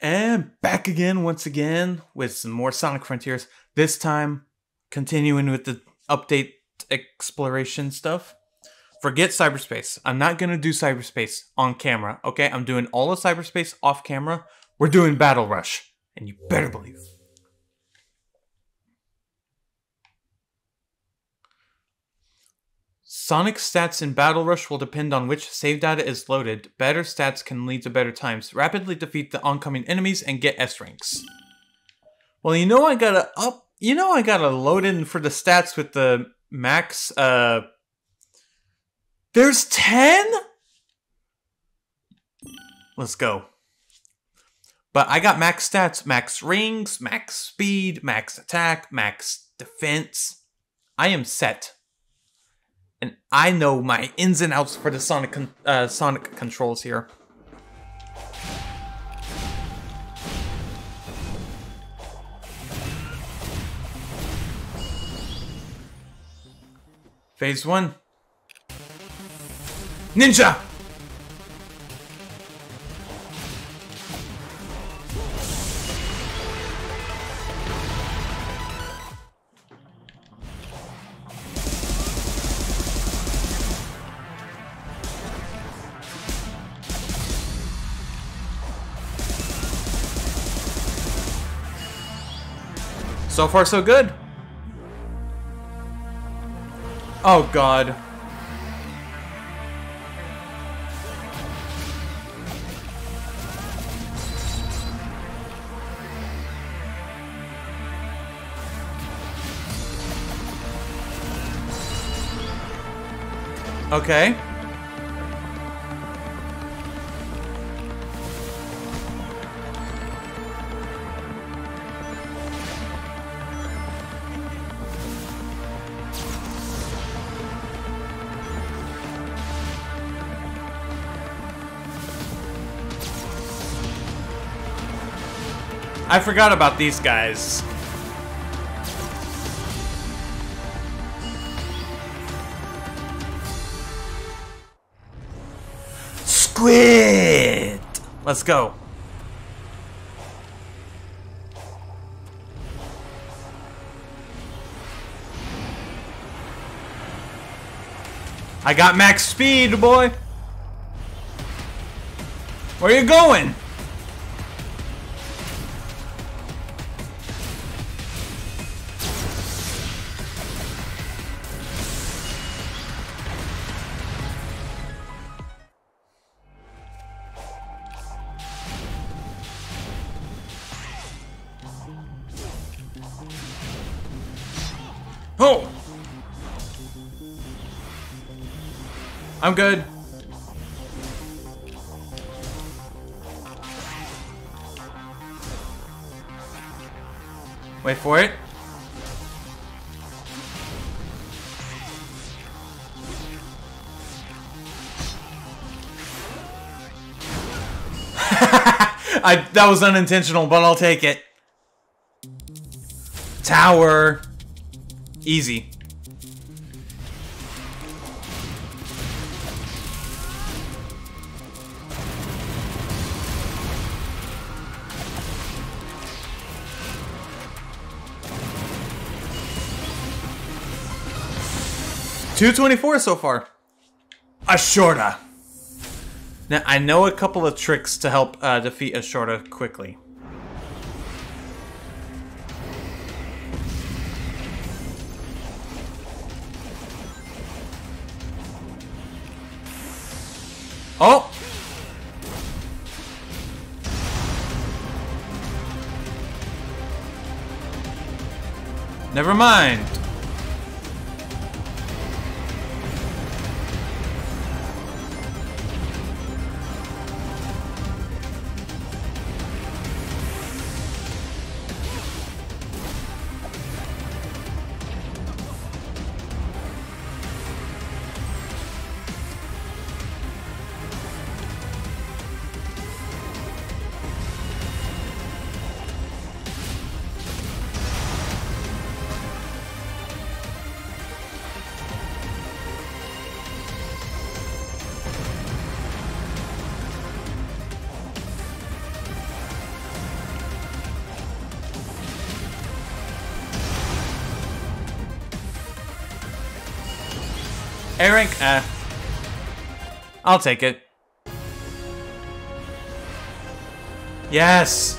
And back again, once again, with some more Sonic Frontiers. This time, continuing with the update exploration stuff. Forget cyberspace. I'm not going to do cyberspace on camera, okay? I'm doing all of cyberspace off camera. We're doing Battle Rush. And you better believe it. Sonic stats in Battle Rush will depend on which save data is loaded. Better stats can lead to better times. Rapidly defeat the oncoming enemies and get S ranks. Well, you know I gotta up. You know I gotta load in for the stats with the max. Uh, there's ten. Let's go. But I got max stats, max rings, max speed, max attack, max defense. I am set and I know my ins and outs for the Sonic con uh, Sonic controls here. Phase one. Ninja! So far, so good. Oh, God. Okay. I forgot about these guys. Squid! Let's go. I got max speed, boy. Where you going? Oh! I'm good. Wait for it. I that was unintentional, but I'll take it. Tower. Easy. Two twenty-four so far. Asura. Now I know a couple of tricks to help uh, defeat Asura quickly. Oh! Never mind. Rank, eh. I'll take it. Yes!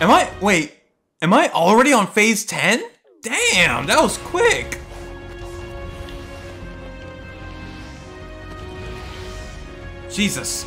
Am I- wait. Am I already on phase 10? Damn, that was quick! Jesus.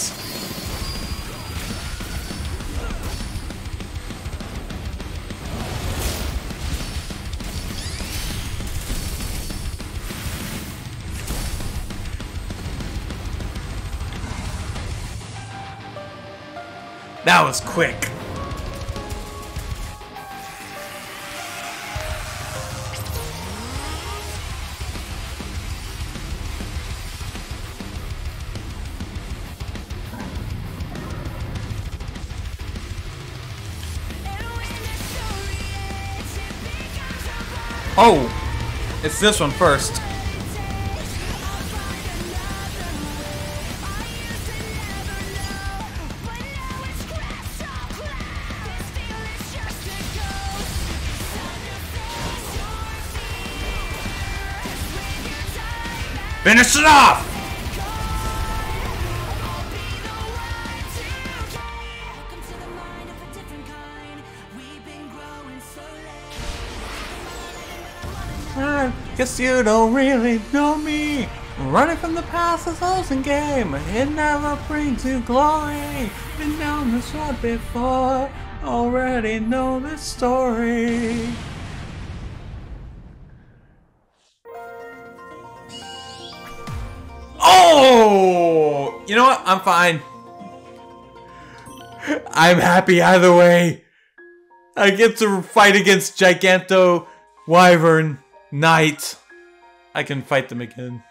blank Oh! It's this one first. Growing it off! I guess you don't really know me. Running from the past is losing game. It never brings you glory. Been down this road before. Already know this story. You know what? I'm fine. I'm happy either way. I get to fight against Giganto, Wyvern, Knight. I can fight them again.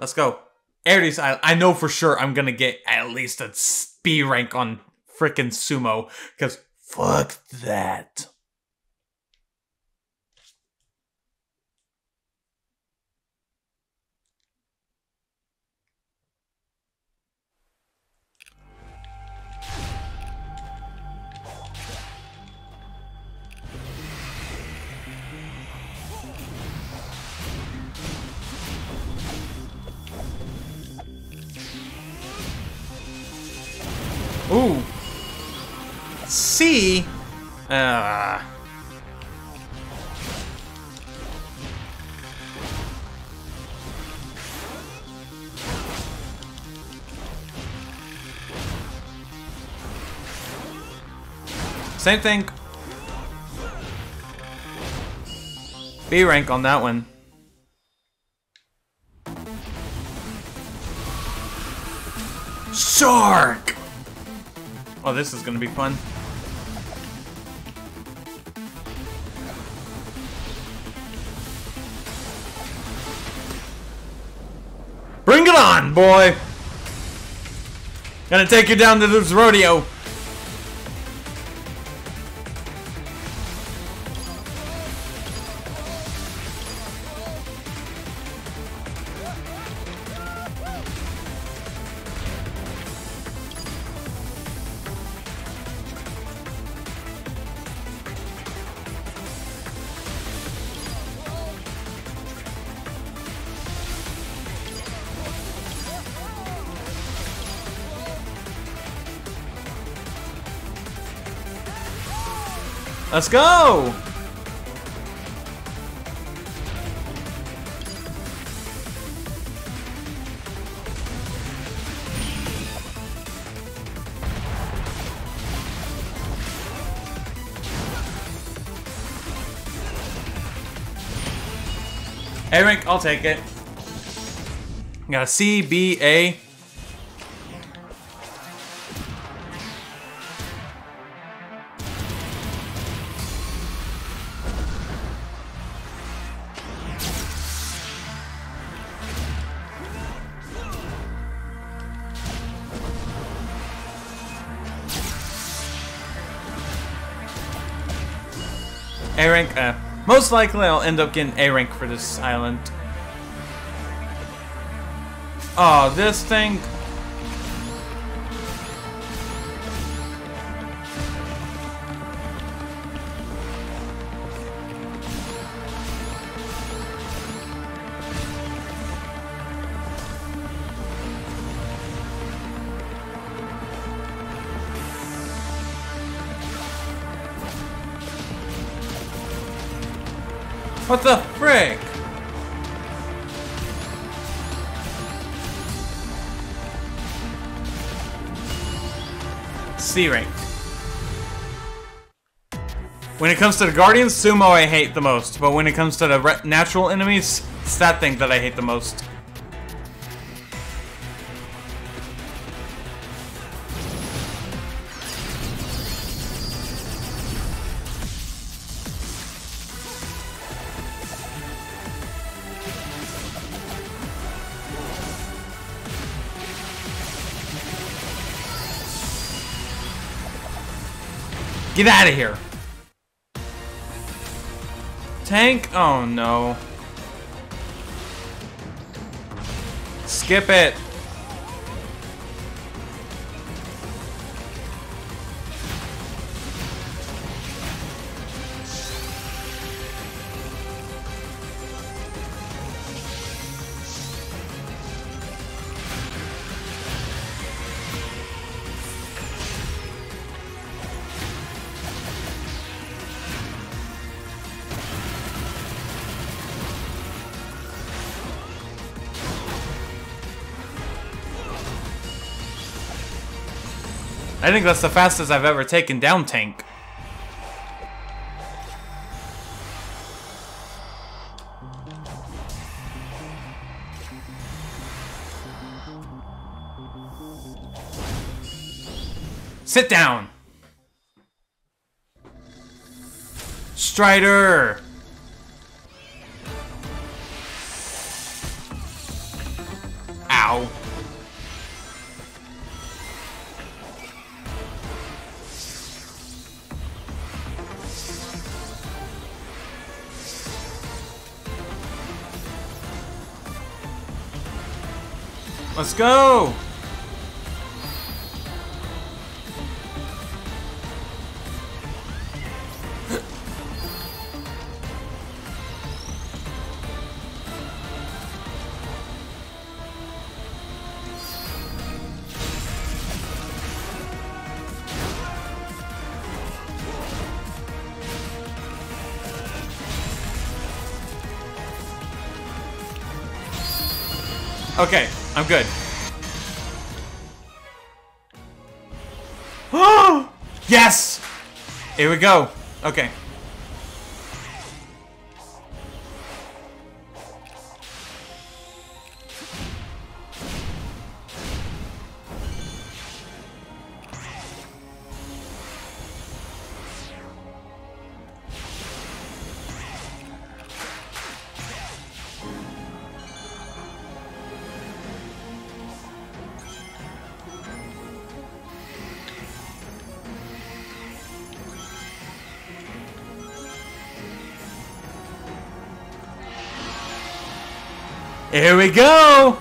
Let's go. Ares Island. I know for sure I'm gonna get at least a B rank on frickin' sumo. Because fuck that. Ooh. C. Uh. Same thing. B rank on that one. Shark! Oh, this is gonna be fun. Bring it on, boy! Gonna take you down to this rodeo. Let's go! A rank, I'll take it. Got a C, B, A. A rank. Uh, most likely, I'll end up getting A rank for this island. Oh, this thing. What the frick? C rank. When it comes to the Guardians, Sumo I hate the most, but when it comes to the natural enemies, it's that thing that I hate the most. Get out of here. Tank? Oh no. Skip it. I think that's the fastest I've ever taken down tank. Sit down. Strider. Let's go! Okay, I'm good. Yes! Here we go. Okay. Here we go!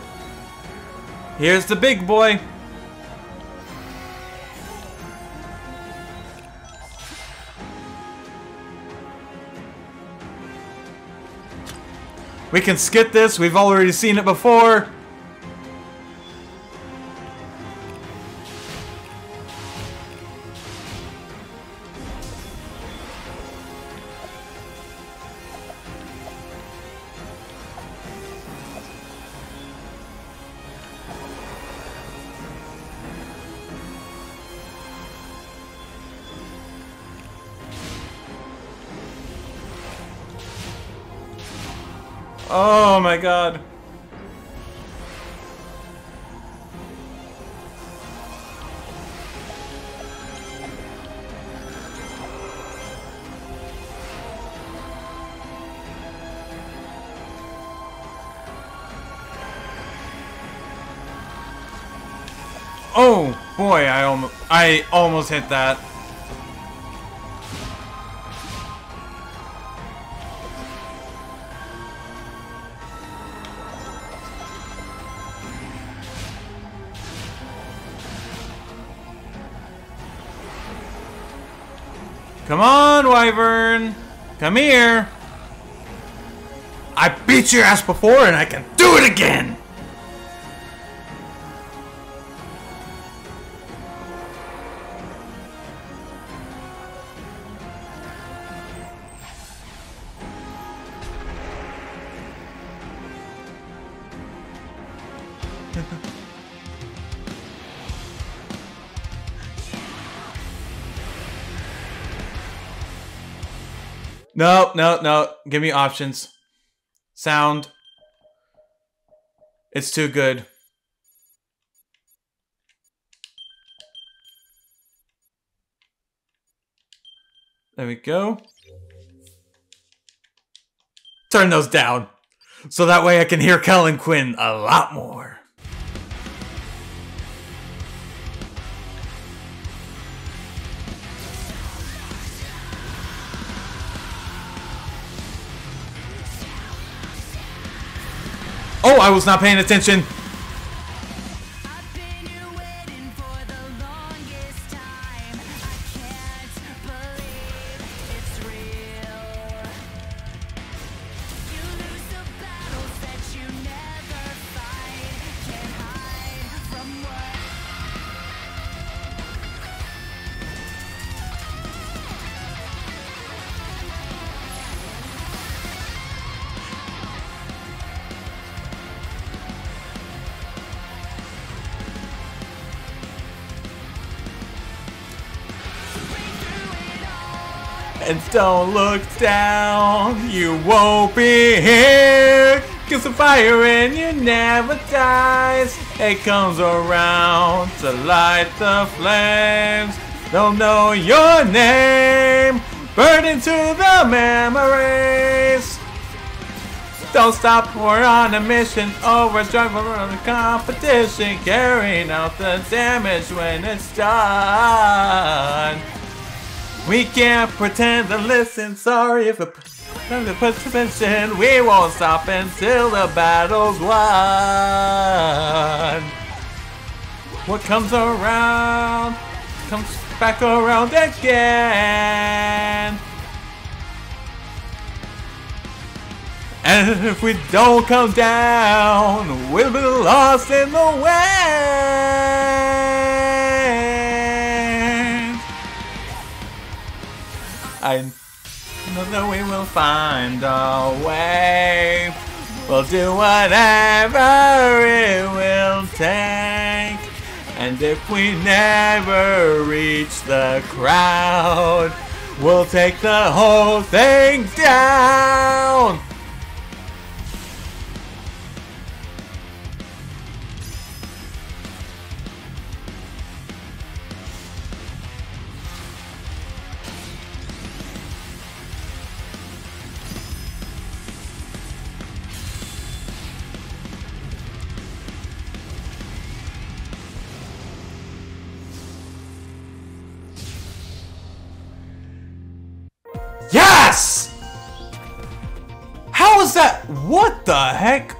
Here's the big boy. We can skip this, we've already seen it before. Oh my god. Oh boy, I almost I almost hit that. Come here. I beat your ass before and I can do it again. No, no, no. Give me options. Sound. It's too good. There we go. Turn those down. So that way I can hear Kellin Quinn a lot more. Oh, I was not paying attention. Don't look down, you won't be here. Cause the fire in you never dies. It comes around to light the flames. Don't know your name, burn into the memories. Don't stop, we're on a mission. Overdrive, we're on a competition. Carrying out the damage when it's done. We can't pretend to listen. Sorry if it the participation. We won't stop until the battle's won. What comes around comes back around again. And if we don't come down, we'll be lost in the wind. I know that we will find a way. We'll do whatever it will take. And if we never reach the crowd, we'll take the whole thing down. What the heck?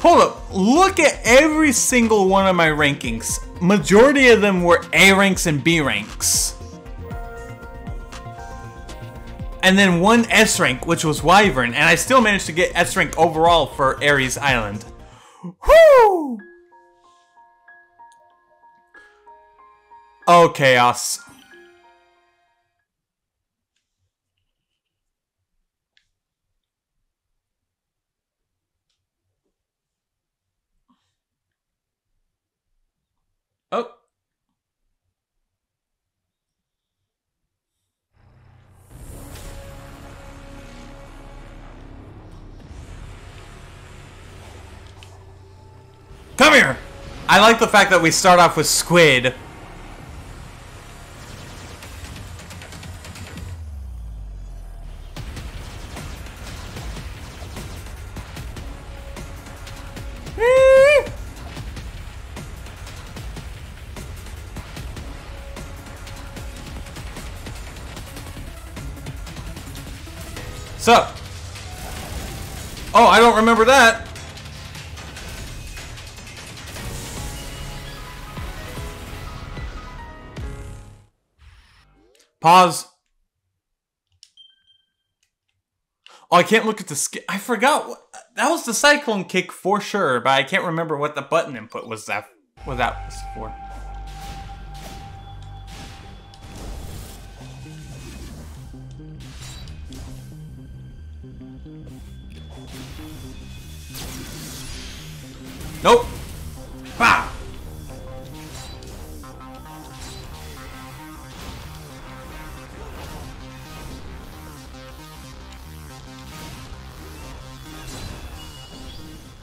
Hold up. Look at every single one of my rankings. Majority of them were A ranks and B ranks. And then one S rank, which was Wyvern, and I still managed to get S rank overall for Ares Island. Whoo! Oh, chaos. I like the fact that we start off with Squid. Sup? Oh, I don't remember that. Pause. Oh, I can't look at the skill. I forgot. What, that was the cyclone kick for sure, but I can't remember what the button input was that what that was for. Nope. Bah.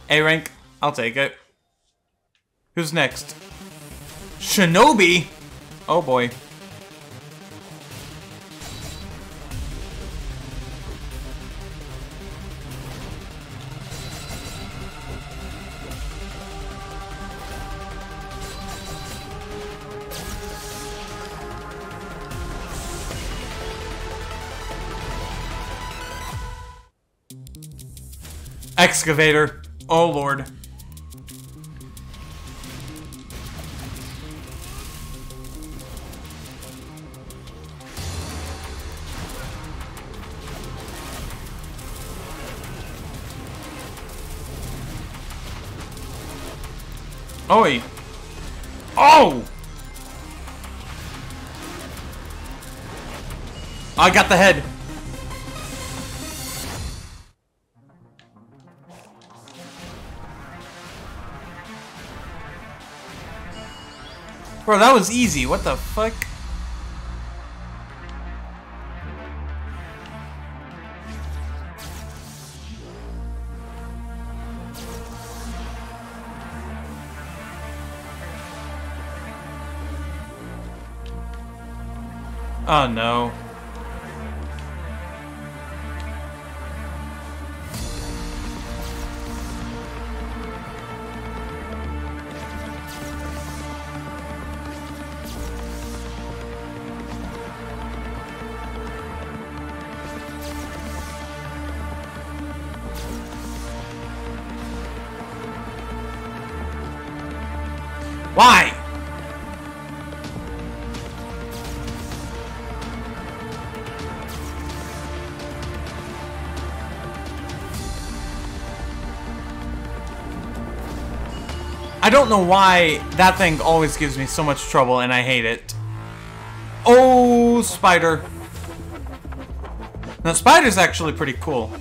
A rank, I'll take it. Who's next? Shinobi? Oh boy. Excavator. Oh lord. Oi. Oh! I got the head. Bro, that was easy. What the fuck? Oh no. Why? I don't know why that thing always gives me so much trouble and I hate it. Oh, spider. Now, spider's actually pretty cool.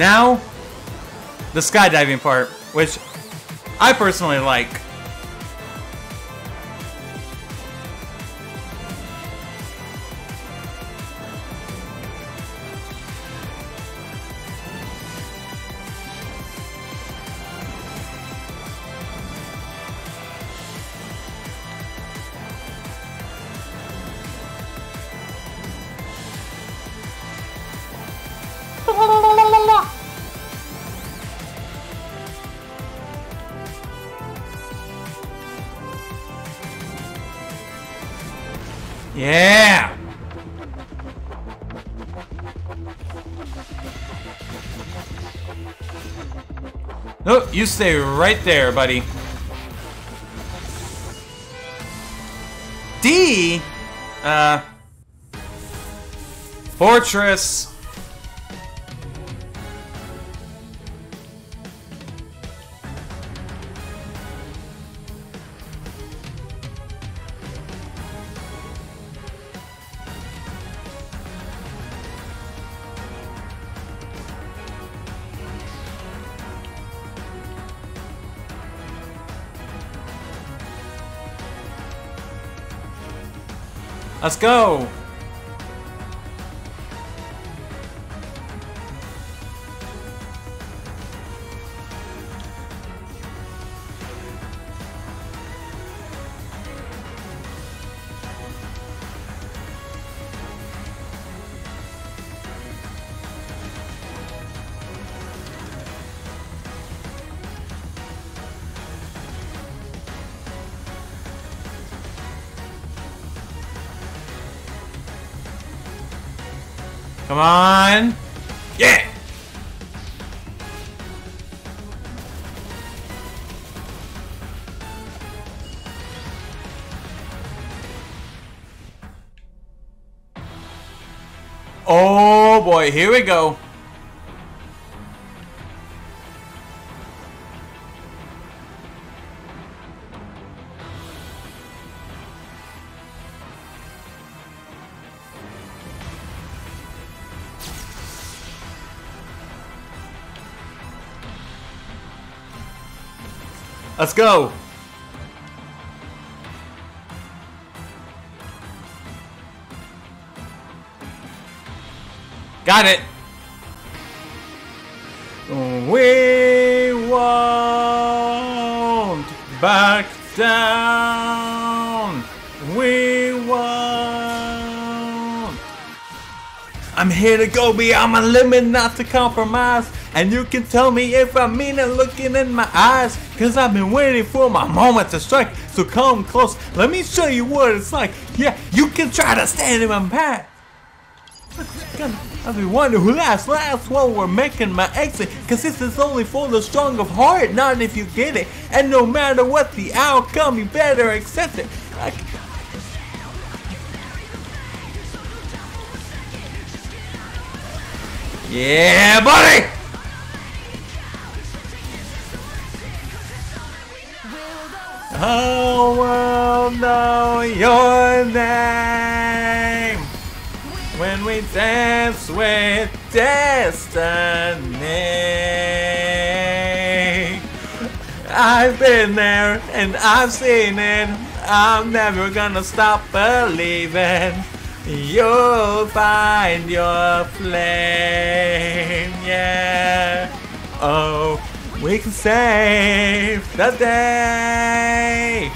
Now, the skydiving part, which I personally like. No, you stay right there, buddy. D? Uh... Fortress. Let's go! Oh boy, here we go. Let's go. Got it. We won't back down. We won't. I'm here to go beyond my limit, not to compromise. And you can tell me if I mean it looking in my eyes. Cause I've been waiting for my moment to strike. So come close, let me show you what it's like. Yeah, you can try to stand in my path. I've been wondering who last, last while we're making my exit. Cause this is only for the strong of heart, not if you get it. And no matter what the outcome, you better accept it. Like, yeah, buddy! Oh, I will know your name when we dance with destiny. I've been there and I've seen it. I'm never gonna stop believing. You'll find your flame, yeah. Oh, we can save the day.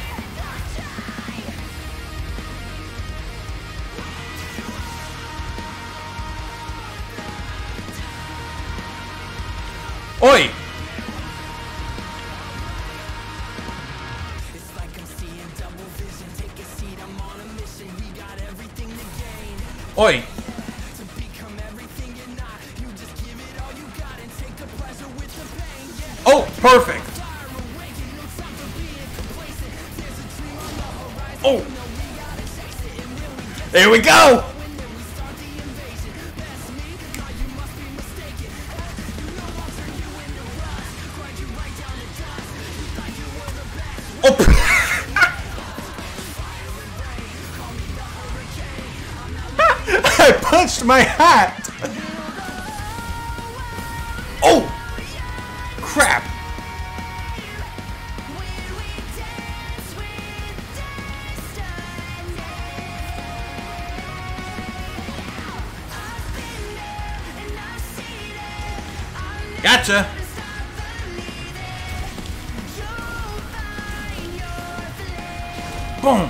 Oi! Oi! Oh, perfect! Oh! There we go! Oh! I punched my hat! Oh! Crap! Gotcha! Boom!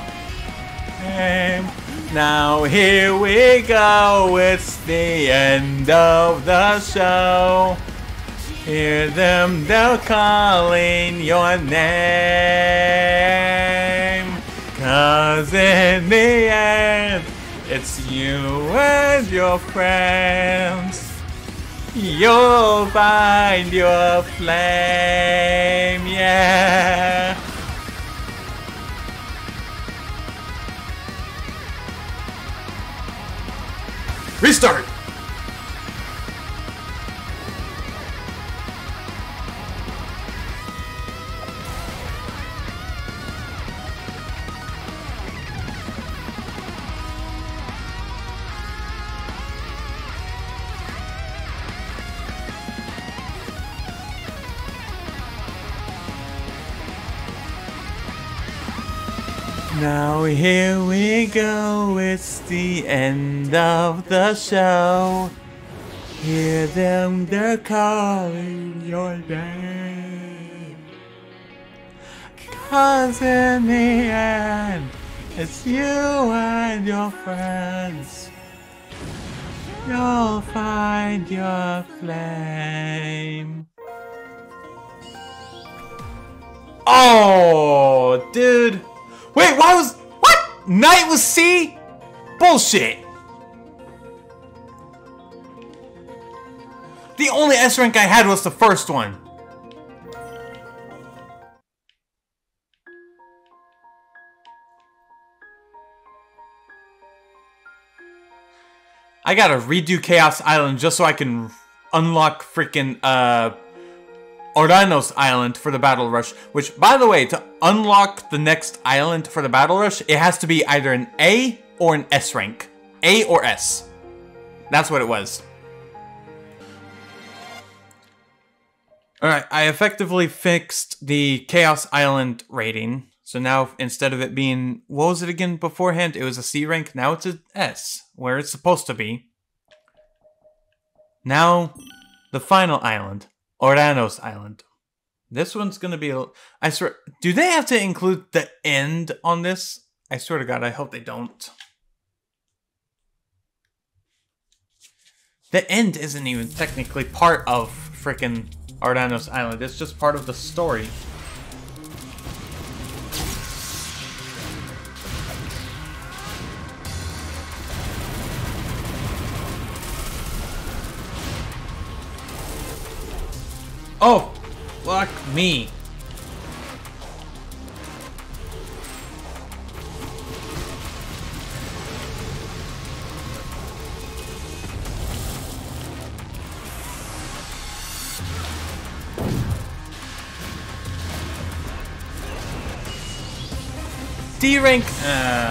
And now here we go, it's the end of the show. Hear them, they're calling your name. Cause in the end, it's you and your friends. You'll find your flame, yeah. Now here we go, it's the end of the show. Hear them, they're calling your name. Cause in the end, it's you and your friends. You'll find your flame. Oh, dude. Wait, why was what? Knight was C? Bullshit. The only S rank I had was the first one. I gotta redo Chaos Island just so I can unlock freaking uh Ouranos Island for the Battle Rush. Which, by the way, to unlock the next island for the Battle Rush, it has to be either an A or an S rank. A or S. That's what it was. Alright, I effectively fixed the Chaos Island rating. So now, instead of it being, what was it again beforehand? It was a C rank, now it's an S, where it's supposed to be. Now, the final island, Ouranos Island. This one's gonna be, a- I swear, do they have to include the end on this? I swear to God, I hope they don't. The end isn't even technically part of frickin' Ardanos Island. It's just part of the story. Oh, fuck me. D rank. Uh.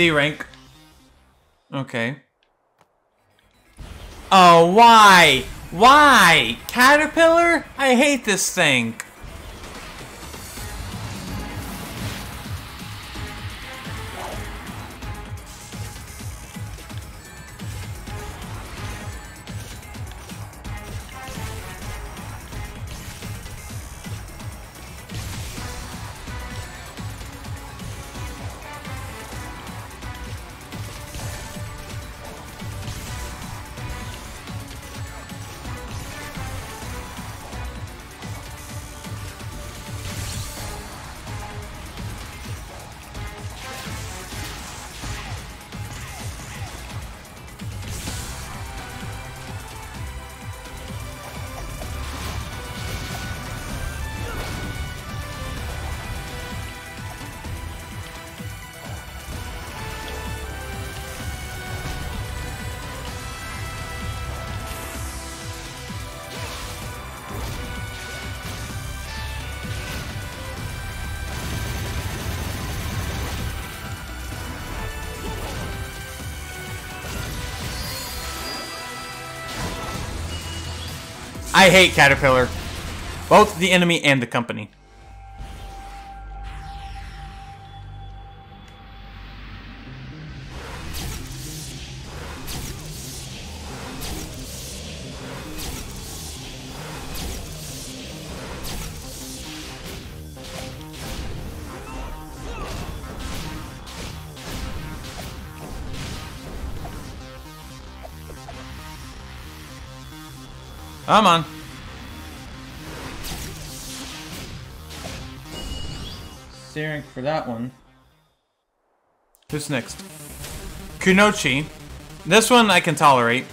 C rank. Okay. Oh, why? Why? Caterpillar? I hate this thing. I hate Caterpillar. Both the enemy and the company. Come on. Steering for that one. Who's next? Kunochi. This one I can tolerate.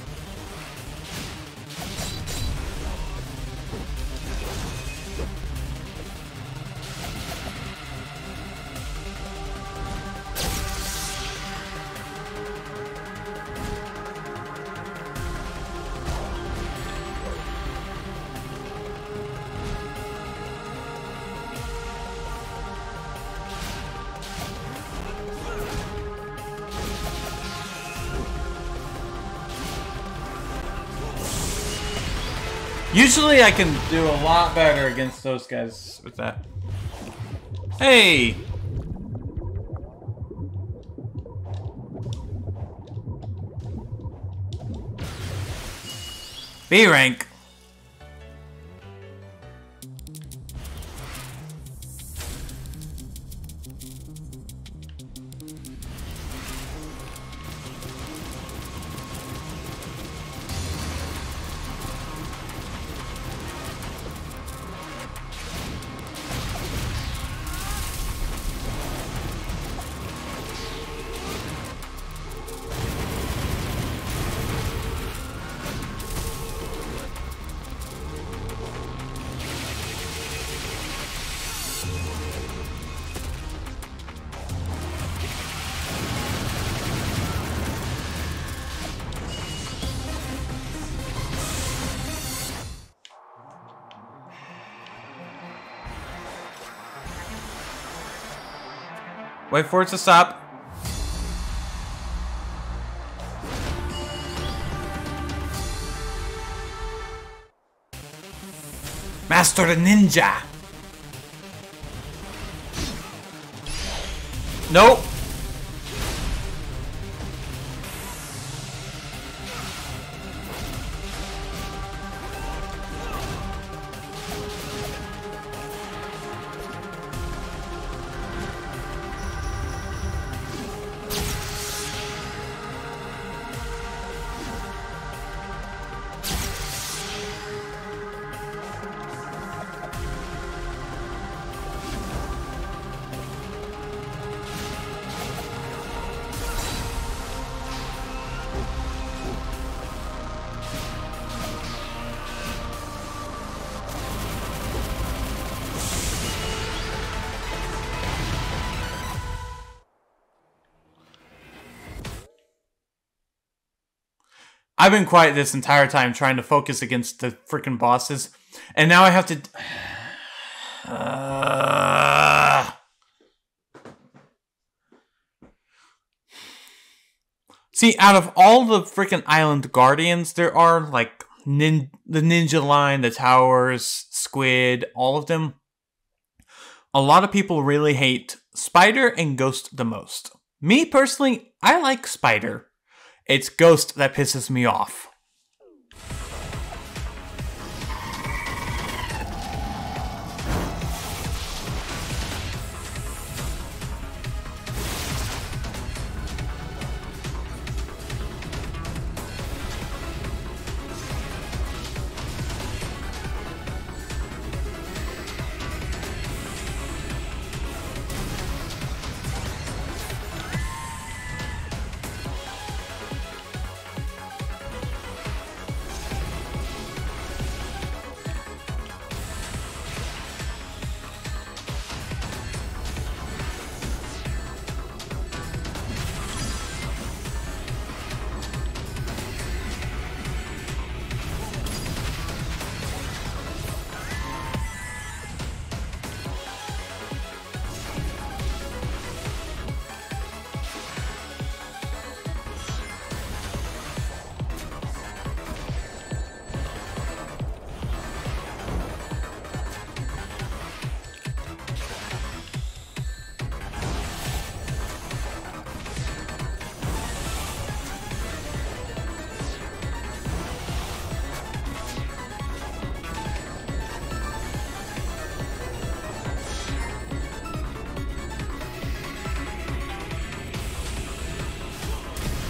Usually I can do a lot better against those guys with that. Hey! B rank. Wait for it to stop. Master the Ninja. Nope. I've been quiet this entire time trying to focus against the freaking bosses, and now I have to. Uh... See, out of all the freaking island guardians, there are like nin- the ninja line, the towers, squid, all of them. A lot of people really hate Spider and Ghost the most. Me personally, I like Spider. It's Ghost that pisses me off.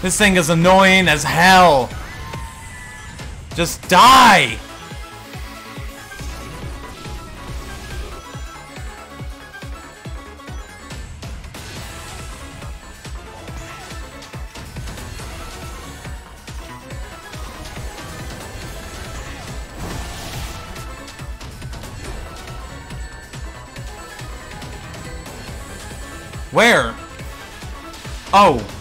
This thing is annoying as hell. Just die! Where? Oh.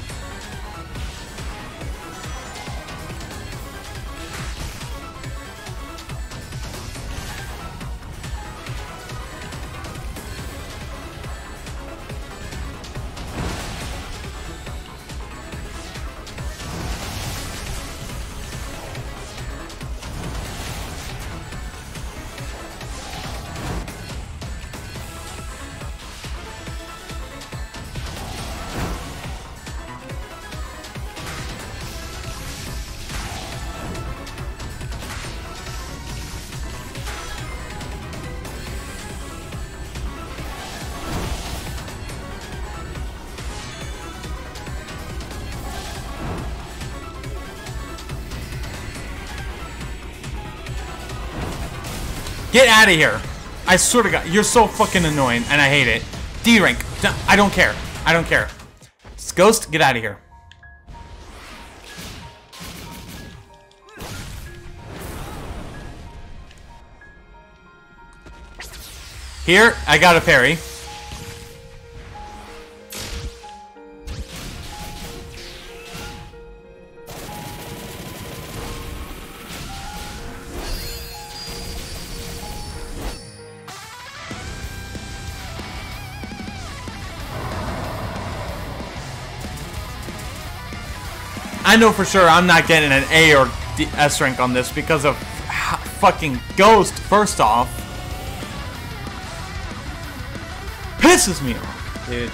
Get out of here. I swear to God, you're so fucking annoying, and I hate it. D rank. I don't care. I don't care. Ghost, get out of here. Here, I got a parry. I know for sure I'm not getting an A or D S rank on this because of fucking Ghost, first off. Pisses me off, dude.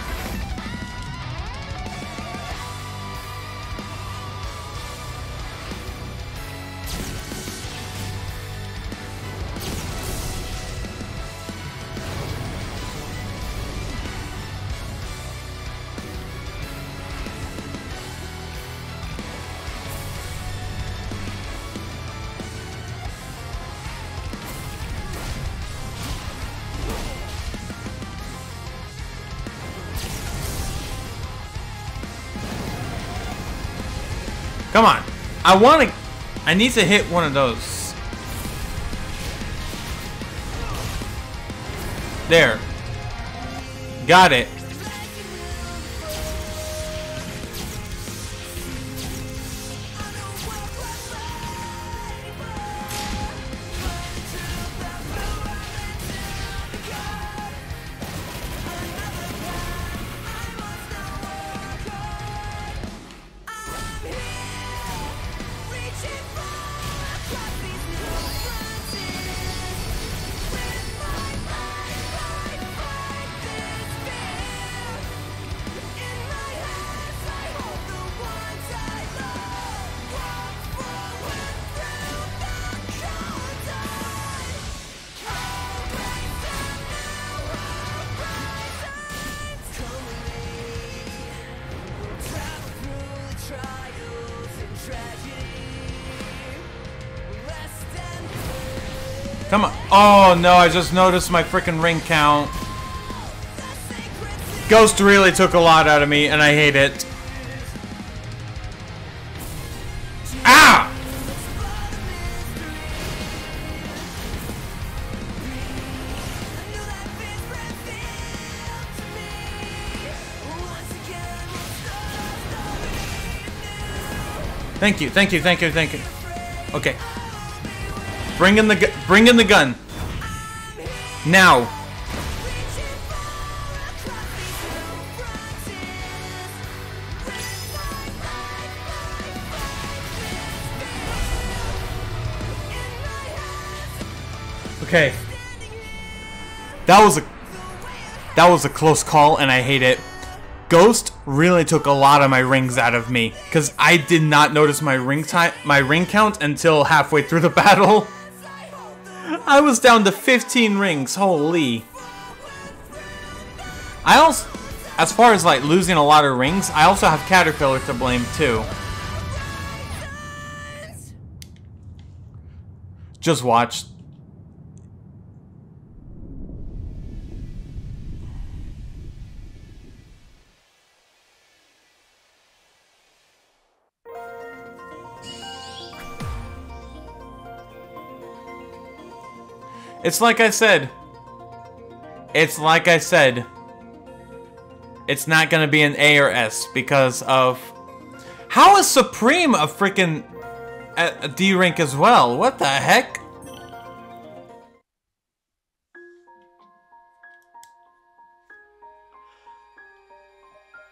Come on. I want to... I need to hit one of those. There. Got it. Come on. Oh no, I just noticed my freaking ring count. Ghost really took a lot out of me, and I hate it. Ah! Thank you, thank you, thank you, thank you. Okay. Bring in the bring in the gun. Now. Okay. That was a that was a close call and I hate it. Ghost really took a lot of my rings out of me cuz I did not notice my ring time my ring count until halfway through the battle. I was down to 15 rings. Holy. I also as far as like losing a lot of rings, I also have Caterpillar to blame too. Just watch. It's like I said. It's like I said. It's not gonna be an A or S because of. How is Supreme a freaking a, a D rank as well? What the heck?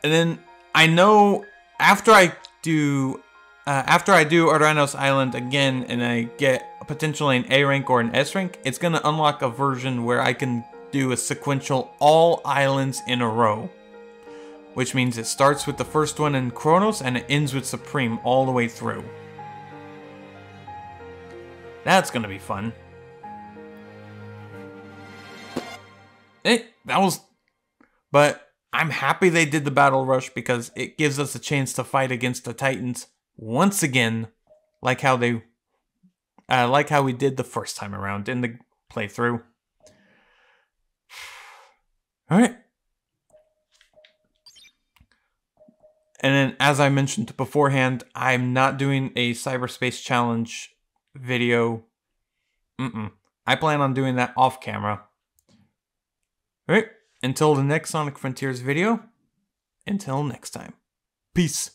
And then I know after I do uh, after I do Ardanos Island again and I get potentially an A rank or an S rank, it's going to unlock a version where I can do a sequential all islands in a row. Which means it starts with the first one in Kronos and it ends with Supreme all the way through. That's going to be fun. Eh, that was... But I'm happy they did the Battle Rush because it gives us a chance to fight against the Titans once again, like how they, uh, like how we did the first time around in the playthrough. All right. And then, as I mentioned beforehand, I'm not doing a cyberspace challenge video. Mm-mm. I plan on doing that off camera. All right. Until the next Sonic Frontiers video. Until next time. Peace.